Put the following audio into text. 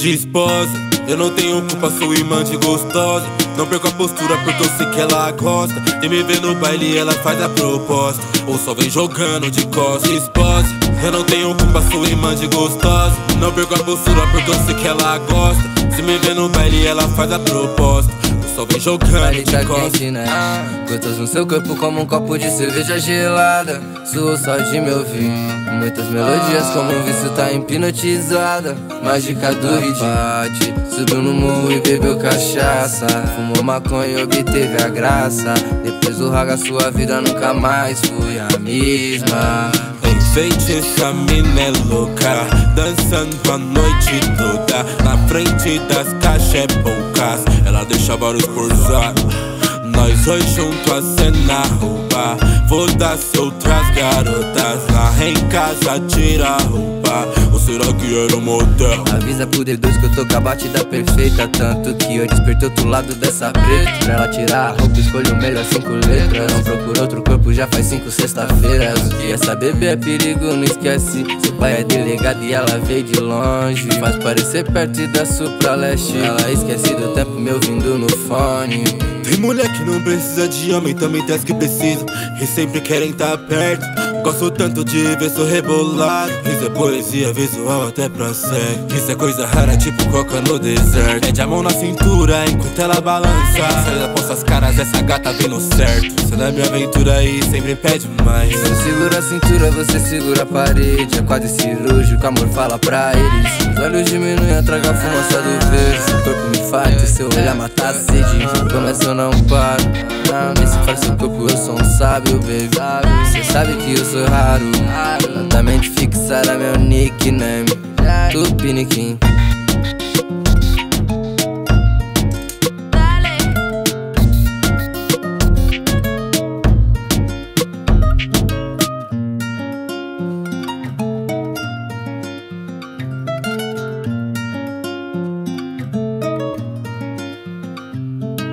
disposa. Eu não tenho culpa, sou imã de gostosa. Não perco a postura porque eu sei que ela gosta. De me ver no baile, ela faz a proposta. Ou só vem jogando de costas, esposa. Eu não tenho culpa, sou imã de gostosa. Não perco a postura porque eu sei que ela gosta. Se me ver no baile, ela faz a proposta. Só vem jogando de tá quente, né? Gostoso no seu corpo como um copo de cerveja gelada. Suou só de me ouvir Muitas melodias como um vício tá hipnotizada. Mágica do bate. Subiu no morro e bebeu cachaça. Fumou maconha e obteve a graça. Depois do raga sua vida nunca mais foi a mesma Enfeitiça, mina é louca Dançando a noite toda. Na frente das caixas poucas. Ela deixa vários por Nós dois junto a cena rouba Foda-se outras garotas Lá em casa tira a roupa. Ou será que era um motel? Avisa pro D2 que eu tô com a batida perfeita. Tanto que eu despertei outro lado dessa preta. Pra ela tirar a roupa, escolho o melhor cinco letras. Não procura outro corpo, já faz cinco sexta-feiras. E essa bebê é perigo, não esquece. Seu pai é delegado e ela veio de longe. Faz parecer perto da Supra-Leste. Ela esquece do tempo me ouvindo no fone mulher que não precisa de homem, também tem as que precisam. E sempre querem tá perto. Gosto tanto de ver seu rebolado Isso é poesia visual até pra cego Isso é coisa rara, tipo coca no deserto. Mede a mão na cintura enquanto ela balança. Se ela posta as caras, essa gata vem no certo. Se na minha aventura aí sempre pede mais. Eu seguro a cintura, você segura a parede. É quase cirúrgico, amor fala pra eles. Os olhos diminuem a traga a fumaça do verde Seu olhar mata a sede. Começa eu não paro. Não, nesse faz seu corpo eu sou um sábio, baby. Cê sabe que eu sou raro. Altamente fixada, meu nickname. Tupiniquim